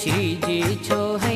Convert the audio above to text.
श्री जी छो है।